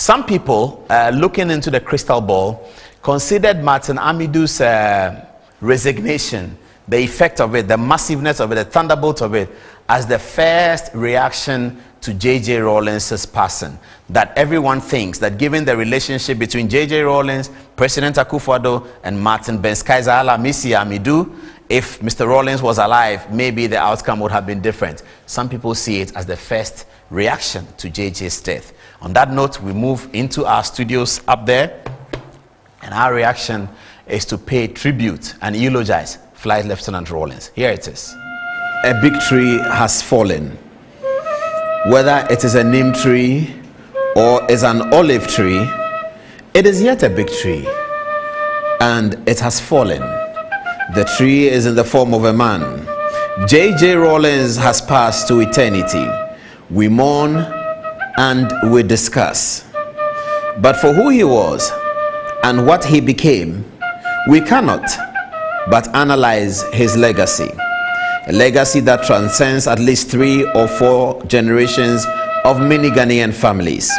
Some people, uh, looking into the crystal ball, considered Martin Amidu's uh, resignation, the effect of it, the massiveness of it, the thunderbolt of it, as the first reaction to J.J. Rawlings' passing. That everyone thinks that given the relationship between J.J. Rawlings, President Akufo-Addo, and Martin Benskaiser Alamisi Amidu, if Mr. Rawlings was alive, maybe the outcome would have been different. Some people see it as the first reaction to JJ's death. On that note, we move into our studios up there, and our reaction is to pay tribute and eulogize Flight Lieutenant Rawlings. Here it is. A big tree has fallen. Whether it is a neem tree or is an olive tree, it is yet a big tree, and it has fallen. The tree is in the form of a man. J.J. Rawlings has passed to eternity. We mourn and we discuss. But for who he was and what he became, we cannot but analyze his legacy. A legacy that transcends at least three or four generations of many Ghanaian families.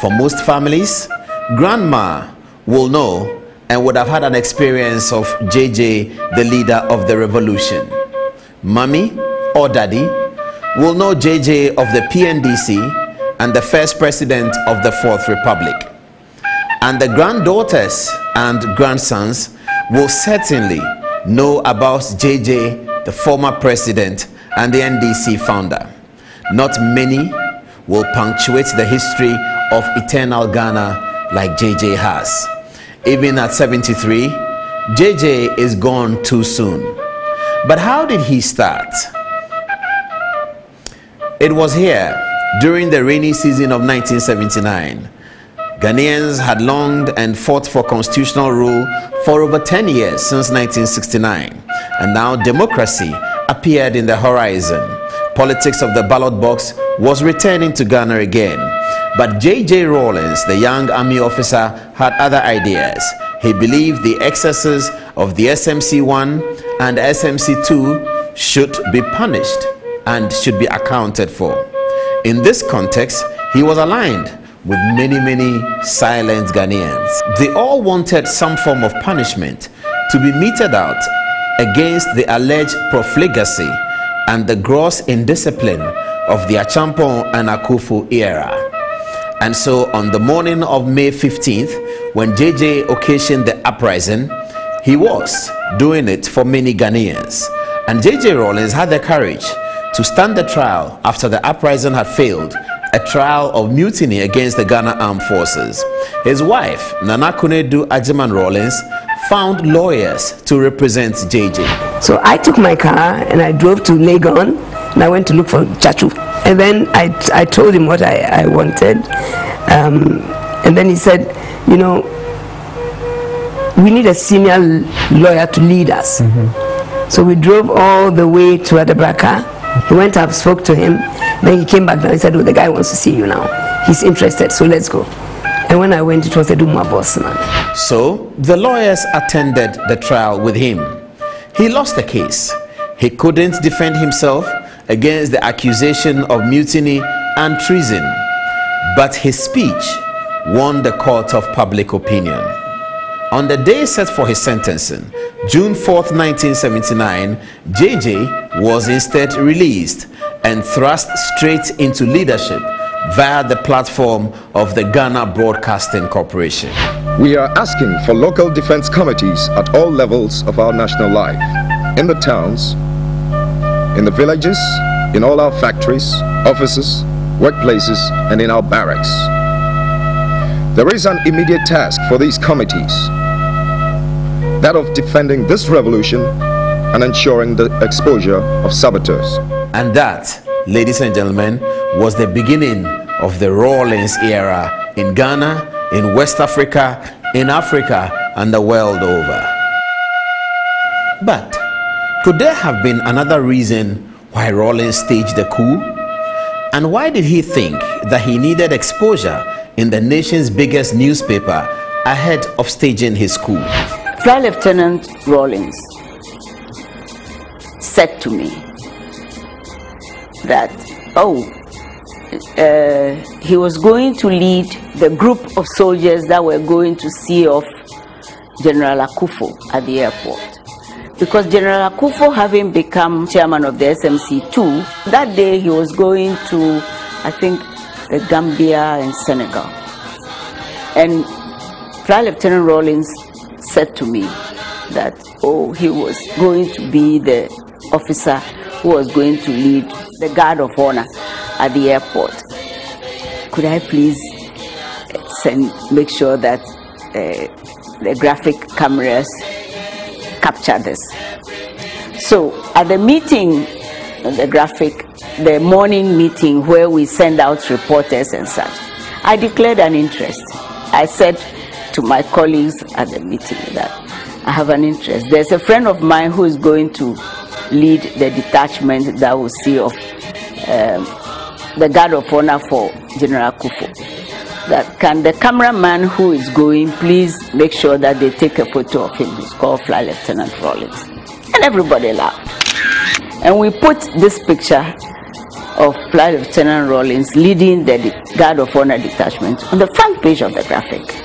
For most families, grandma will know and would have had an experience of JJ, the leader of the revolution. Mommy or daddy will know JJ of the PNDC and the first president of the Fourth Republic. And the granddaughters and grandsons will certainly know about JJ, the former president and the NDC founder. Not many will punctuate the history of eternal Ghana like JJ has. Even at 73, JJ is gone too soon. But how did he start? It was here during the rainy season of 1979. Ghanaians had longed and fought for constitutional rule for over 10 years since 1969, and now democracy appeared in the horizon. Politics of the ballot box was returning to Ghana again. But J.J. Rawlings, the young army officer, had other ideas. He believed the excesses of the SMC-1 and SMC-2 should be punished and should be accounted for. In this context, he was aligned with many, many silent Ghanaians. They all wanted some form of punishment to be meted out against the alleged profligacy and the gross indiscipline of the Acheampong and Akufo era. And so on the morning of May 15th, when JJ occasioned the uprising, he was doing it for many Ghanaians. And JJ Rawlings had the courage to stand the trial after the uprising had failed, a trial of mutiny against the Ghana Armed Forces. His wife, Nana Konadu Agyeman Rawlings, found lawyers to represent JJ. So I took my car and I drove to Legon and I went to look for Chachu. And then I, I told him what I, I wanted. Um, and then he said, you know, we need a senior lawyer to lead us. Mm-hmm. So we drove all the way to Adabraka. He went up, spoke to him. Then he came back and he said, oh, the guy wants to see you now. He's interested, so let's go. And when I went, it was Adumua-Bossman. So the lawyers attended the trial with him. He lost the case. He couldn't defend himself against the accusation of mutiny and treason, but his speech won the court of public opinion. On the day set for his sentencing, June 4, 1979, JJ was instead released and thrust straight into leadership via the platform of the Ghana Broadcasting Corporation. We are asking for local defense committees at all levels of our national life, in the towns, in the villages, in all our factories, offices, workplaces, and in our barracks. There is an immediate task for these committees that of defending this revolution and ensuring the exposure of saboteurs. And that, ladies and gentlemen, was the beginning of the Rawlings era in Ghana, in West Africa, in Africa, and the world over. But could there have been another reason why Rawlings staged the coup? And why did he think that he needed exposure in the nation's biggest newspaper ahead of staging his coup? Flight Lieutenant Rawlings said to me that, oh, uh, he was going to lead the group of soldiers that were going to see off General Akufo at the airport. Because General Akufo, having become chairman of the SMC2, that day he was going to, I think, the Gambia and Senegal. And Flight Lieutenant Rawlings said to me that, oh, he was going to be the officer who was going to lead the guard of honor at the airport. Could I please send, make sure that uh, the graphic cameras capture this? So at the meeting, the graphic, the morning meeting where we send out reporters and such, I declared an interest. I said to my colleagues at the meeting that I have an interest. There's a friend of mine who is going to lead the detachment that will see of um, the guard of honor for General Akufo. That can the cameraman who is going please make sure that they take a photo of him. He's called Flight Lieutenant Rawlings. And everybody laughed. And we put this picture of Flight Lieutenant Rawlings leading the Guard of Honor detachment on the front page of the graphic.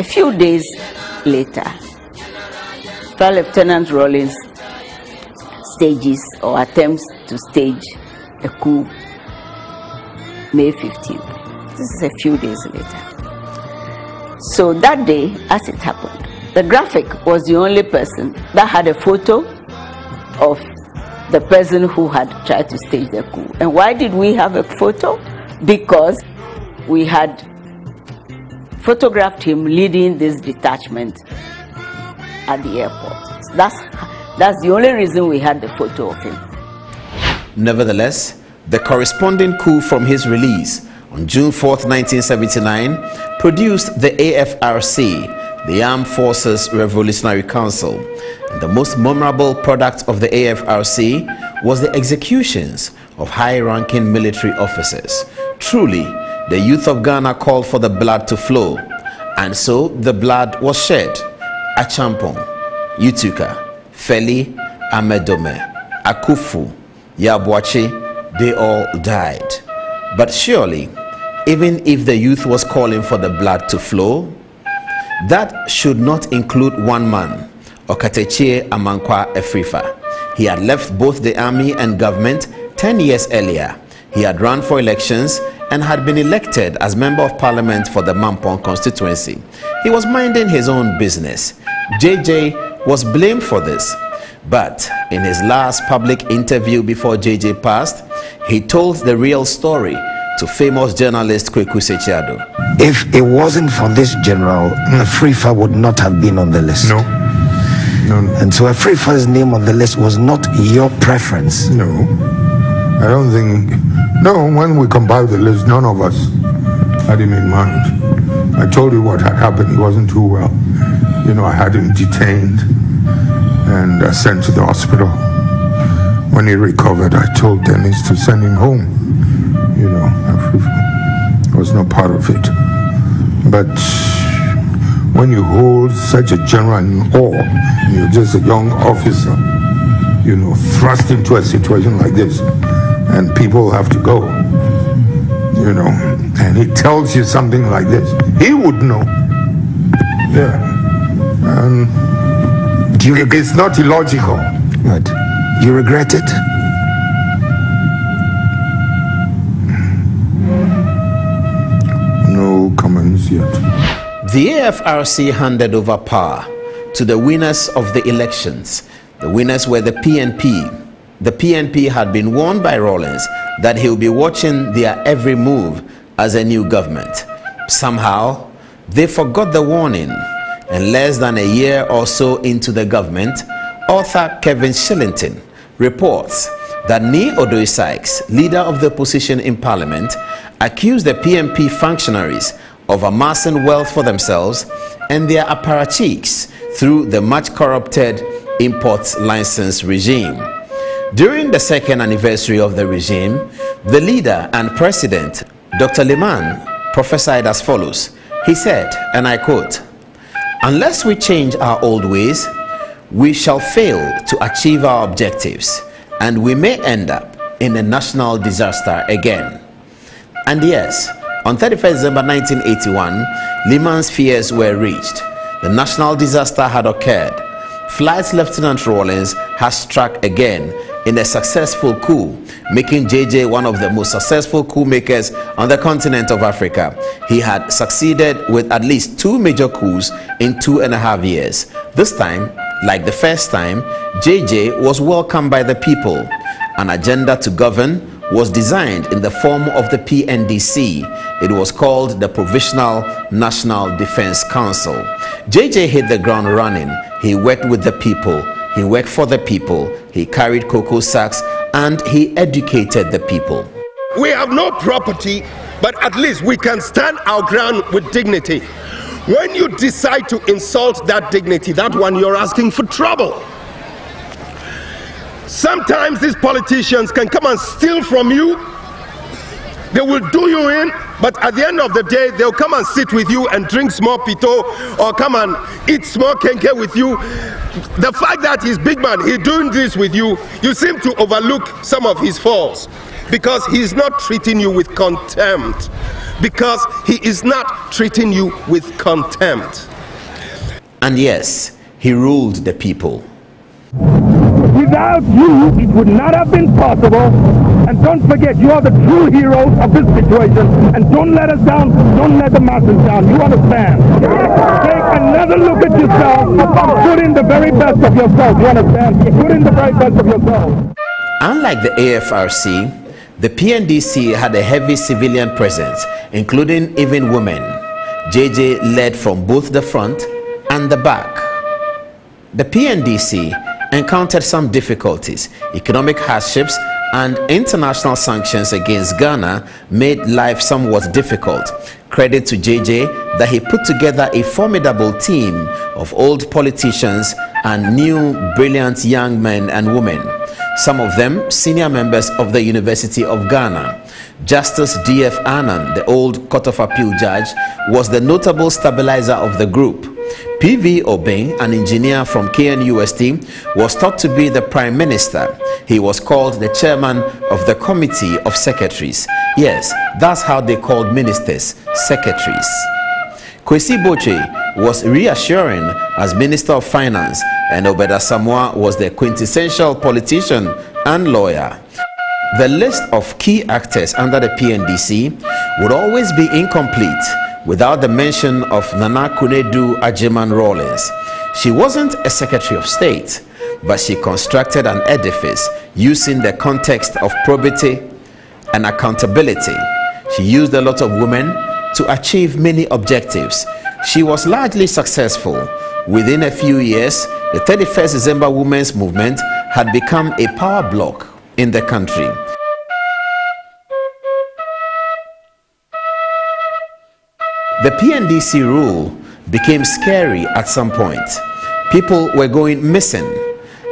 A few days later, Flight Lieutenant Rawlings stages or attempts to stage a coup May 15th. This is a few days later. So that day, as it happened, the graphic was the only person that had a photo of the person who had tried to stage the coup. And why did we have a photo? Because we had photographed him leading this detachment at the airport. That's, that's the only reason we had the photo of him. Nevertheless, the corresponding coup from his release on June 4, 1979, produced the AFRC, the Armed Forces Revolutionary Council. And the most memorable product of the AFRC was the executions of high-ranking military officers. Truly, the youth of Ghana called for the blood to flow, and so the blood was shed. Acheampong, Utuka, Felli, Amedume, Akufu, Yaw Boakye, they all died. But surely, even if the youth was calling for the blood to flow, that should not include one man, Okatakyie Amankwa Afrifa. He had left both the army and government 10 years earlier. He had run for elections and had been elected as member of parliament for the Mampong constituency. He was minding his own business. JJ was blamed for this. But in his last public interview before JJ passed, he told the real story to famous journalist Kweku Sakyi-Addo. If it wasn't for this general, mm. Afrifa would not have been on the list. No. No. And so Afrifa's name on the list was not your preference. No. I don't think. No, when we compiled the list, none of us had him in mind. I told you what had happened. He wasn't too well. You know, I had him detained and uh, sent to the hospital. When he recovered, I told Dennis to send him home. You know, I was not part of it. But when you hold such a general in awe, you're just a young officer, you know, thrust into a situation like this, and people have to go, you know, and he tells you something like this, he would know. Yeah. And Do you, it's not illogical. Good. You regret it? No comments yet. The AFRC handed over power to the winners of the elections. The winners were the PNP. The PNP had been warned by Rawlings that he will be watching their every move as a new government. Somehow, they forgot the warning and less than a year or so into the government, author Kevin Shillington reports that Nii Odoi Sykes, leader of the opposition in parliament, accused the PNP functionaries of amassing wealth for themselves and their apparatchiks through the much corrupted imports license regime. During the second anniversary of the regime, the leader and president, Dr. Limann, prophesied as follows. He said, and I quote, Unless we change our old ways, we shall fail to achieve our objectives and we may end up in a national disaster again. And yes, on 31st December 1981, Limann's fears were reached. The national disaster had occurred. Flight Lieutenant Rawlings has struck again in a successful coup, making JJ one of the most successful coup makers on the continent of Africa. He had succeeded with at least two major coups in two and a half years. This time, like the first time, JJ was welcomed by the people. An agenda to govern was designed in the form of the PNDC. It was called the Provisional National Defense Council. JJ hit the ground running. He worked with the people. He worked for the people. He carried cocoa sacks and he educated the people. We have no property, but at least we can stand our ground with dignity. When you decide to insult that dignity, that one you're asking for trouble. Sometimes these politicians can come and steal from you. They will do you in, but at the end of the day, they'll come and sit with you and drink small pito or come and eat small kenkey with you. The fact that he's big man, he's doing this with you, you seem to overlook some of his faults because he's not treating you with contempt. Because he is not treating you with contempt. And yes, he ruled the people. Without you, it would not have been possible. Don't forget, you are the true heroes of this situation. And don't let us down. Don't let the masses down. You understand? Take another look at yourself put in the very best of yourself. You understand? Put in the very best of yourself. Unlike the AFRC, the PNDC had a heavy civilian presence, including even women. JJ led from both the front and the back. The PNDC encountered some difficulties. Economic hardships and international sanctions against Ghana made life somewhat difficult. Credit to JJ that he put together a formidable team of old politicians and new brilliant young men and women. Some of them senior members of the University of Ghana. Justice D.F. Annan, the old Court of Appeal judge, was the notable stabilizer of the group. P.V. Obeng, an engineer from KNUST, was thought to be the prime minister. He was called the chairman of the committee of secretaries. Yes, that's how they called ministers, secretaries. Kwesi Botchwey was reassuring as Minister of Finance, and Obed Asamoah was the quintessential politician and lawyer. The list of key actors under the PNDC would always be incomplete without the mention of Nana Konadu Agyeman Rawlings. She wasn't a Secretary of State, but she constructed an edifice using the context of probity and accountability. She used a lot of women to achieve many objectives. She was largely successful. Within a few years, the 31st December Women's Movement had become a power block in the country. The PNDC rule became scary at some point. People were going missing,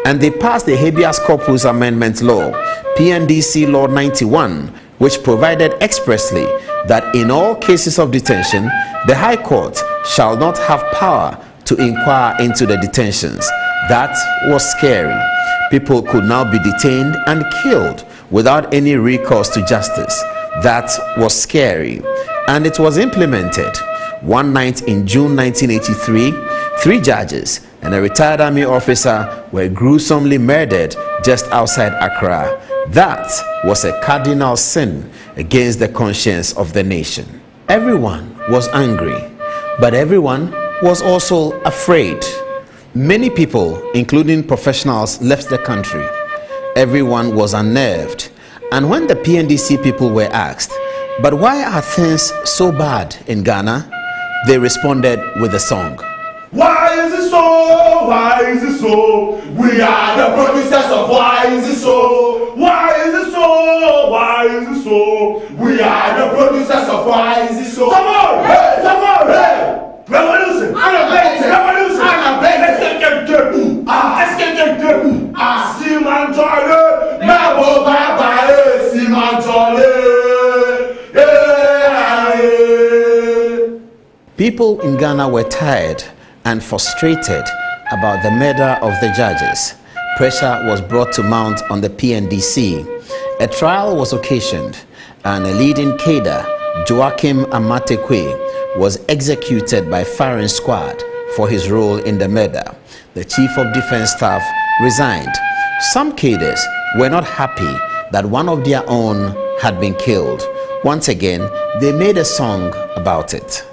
and they passed the Habeas Corpus Amendment Law, PNDC Law 91, which provided expressly that in all cases of detention, the High Court shall not have power to inquire into the detentions. That was scary. People could now be detained and killed without any recourse to justice. That was scary and it was implemented. One night in June 1983, three judges and a retired army officer were gruesomely murdered just outside Accra. That was a cardinal sin against the conscience of the nation. Everyone was angry, but everyone was also afraid. Many people, including professionals, left the country. Everyone was unnerved. And when the PNDC people were asked, but why are things so bad in Ghana? They responded with a song. Why is it so? Why is it so? We are the producers of Why is it so? Why is it so? Why is it so? We are the producers of Why is it so? Come on! Hey! Come on! Hey! Revolution! Revolution! Revolution! Let's People in Ghana were tired and frustrated about the murder of the judges. Pressure was brought to mount on the PNDC. A trial was occasioned, and a leading cadre, Joachim Amartey Kwei, was executed by firing squad for his role in the murder. The chief of defense staff resigned. Some cadres were not happy that one of their own had been killed. Once again, they made a song about it.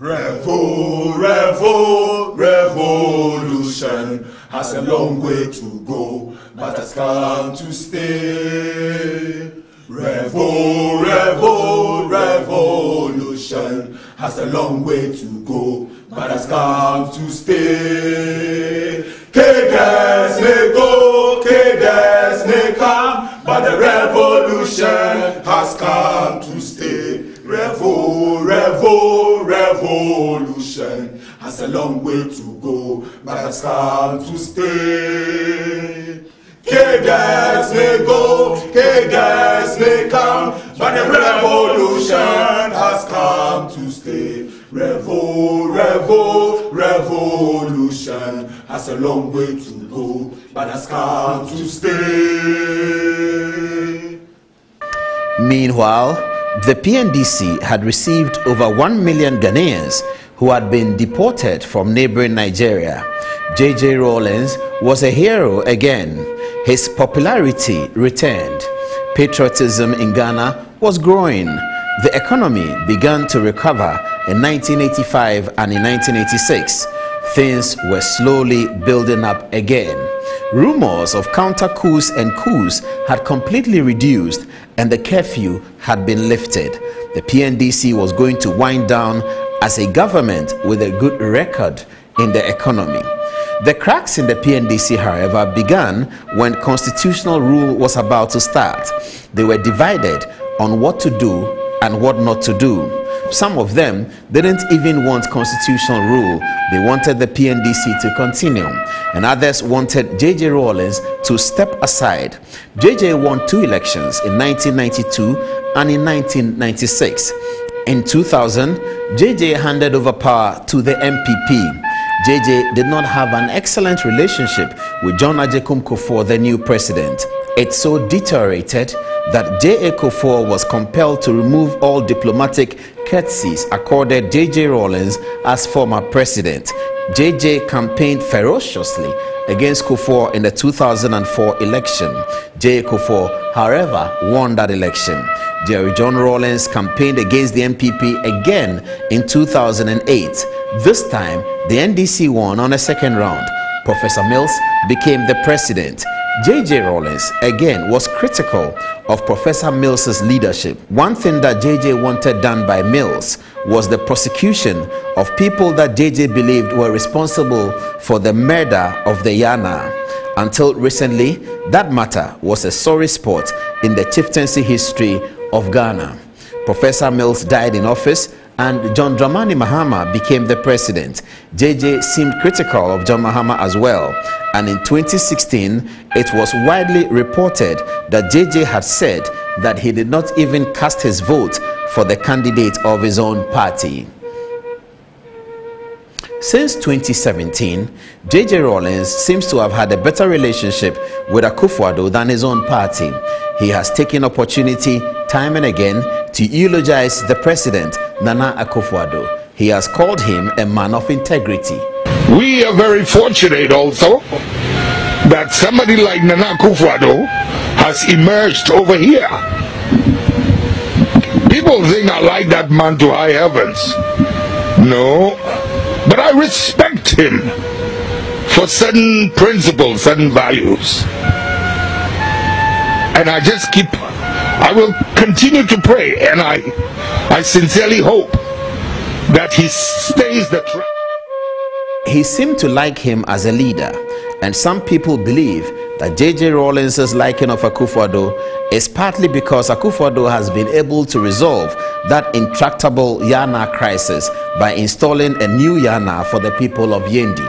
Revo, revo, revolution has a long way to go, but has come to stay. Revo, revo, revolution has a long way to go, but has come to stay. Cadence may go, cadence may come, but the revolution has come to stay. Revo, revo, revolution has a long way to go, but has come to stay. Cadence may go, cadence may come, but the revolution has come to stay. Revo, revo, revolution has a long way to go, but has come to stay. Meanwhile, the PNDC had received over 1 million Ghanaians who had been deported from neighboring Nigeria. J.J. Rawlings was a hero again. His popularity returned. Patriotism in Ghana was growing. The economy began to recover in 1985 and in 1986. Things were slowly building up again. Rumors of counter coups and coups had completely reduced and the curfew had been lifted. The PNDC was going to wind down as a government with a good record in the economy. The cracks in the PNDC, however, began when constitutional rule was about to start. They were divided on what to do and what not to do. Some of them didn't even want constitutional rule. They wanted the PNDC to continue. And others wanted JJ Rawlings to step aside. JJ won two elections in 1992 and in 1996. In 2000, JJ handed over power to the NPP. JJ did not have an excellent relationship with John Agyekum Kufuor, the new president. It so deteriorated that J.A. Kufuor was compelled to remove all diplomatic courtesies accorded J.J. Rawlings as former president. J.J. campaigned ferociously against Kufuor in the 2004 election. J.A. Kufuor, however, won that election. Jerry John Rawlings campaigned against the NPP again in 2008. This time, the NDC won on a second round. Professor Mills became the president. J.J. Rawlings again was critical of Professor Mills's leadership. One thing that J.J. wanted done by Mills was the prosecution of people that J.J. believed were responsible for the murder of the Yana. Until recently, that matter was a sorry spot in the chieftaincy history of Ghana. Professor Mills died in office and John Dramani Mahama became the president. JJ seemed critical of John Mahama as well. And in 2016, it was widely reported that JJ had said that he did not even cast his vote for the candidate of his own party. Since 2017, JJ Rawlings seems to have had a better relationship with Akufo-Addo than his own party. He has taken opportunity time and again to eulogize the president, Nana Akufo-Addo. He has called him a man of integrity. We are very fortunate also that somebody like Nana Akufo-Addo has emerged over here. People think I like that man to high heavens. No, but I respect him for certain principles, certain values. And I just keep, I will continue to pray, and I, I sincerely hope that he stays the track. He seemed to like him as a leader, and some people believe that J.J. Rawlings' liking of Akufo-Addo is partly because Akufo-Addo has been able to resolve that intractable Yana crisis by installing a new Yana for the people of Yendi.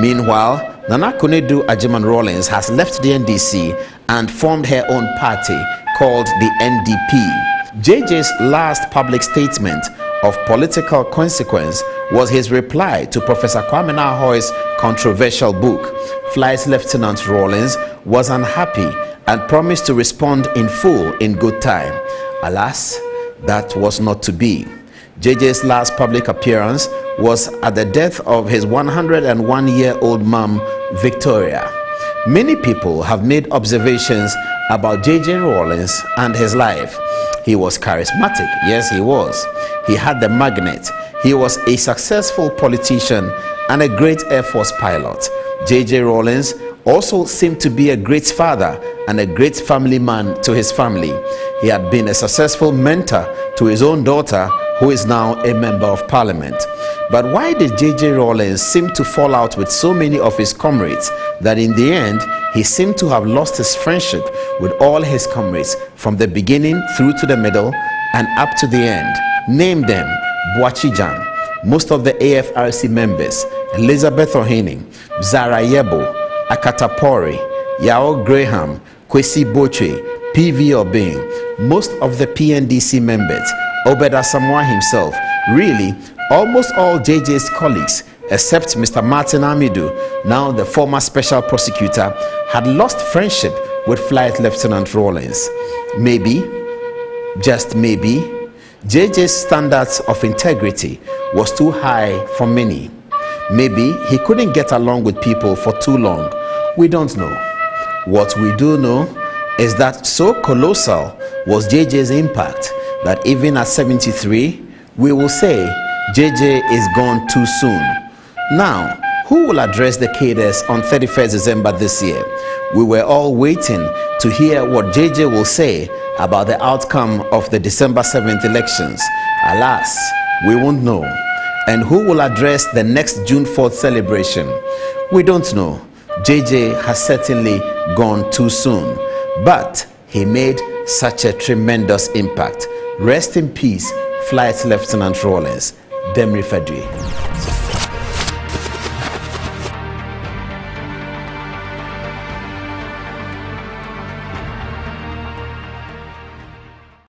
Meanwhile, Nana Konadu Agyeman Rawlings has left the NDC and formed her own party called the NDP. JJ's last public statement of political consequence was his reply to Professor Kwamena Ahwoi's controversial book. Flight Lieutenant Rawlings was unhappy and promised to respond in full in good time. Alas, that was not to be. JJ's last public appearance was at the death of his 101 year old mom, Victoria. Many people have made observations about JJ Rawlings and his life. He was charismatic, yes, he was. He had the magnet. He was a successful politician and a great Air Force pilot. JJ Rawlings also seemed to be a great father and a great family man to his family. He had been a successful mentor to his own daughter who is now a member of parliament. But why did J.J. Rawlings seem to fall out with so many of his comrades that in the end he seemed to have lost his friendship with all his comrades from the beginning through to the middle and up to the end? Name them Boakye-Djan, most of the AFRC members, Elizabeth Ohene, Zaya Yeebo, Akata-Pore, Yao Graham, Kwesi Botchwey, PV Obeng, most of the PNDC members, Obed Asamoah himself, really almost all JJ's colleagues, except Mr. Martin Amidu, now the former special prosecutor, had lost friendship with Flight Lieutenant Rawlings. Maybe, just maybe, JJ's standards of integrity was too high for many. Maybe he couldn't get along with people for too long. We don't know. What we do know is that so colossal was JJ's impact that even at 73, we will say JJ is gone too soon. Now, who will address the cadres on 31st December this year? We were all waiting to hear what JJ will say about the outcome of the December 7th elections. Alas, we won't know. And who will address the next June 4th celebration? We don't know. JJ has certainly gone too soon, but he made such a tremendous impact. Rest in peace, Flight Lieutenant Rawlings, Demre Fadwe.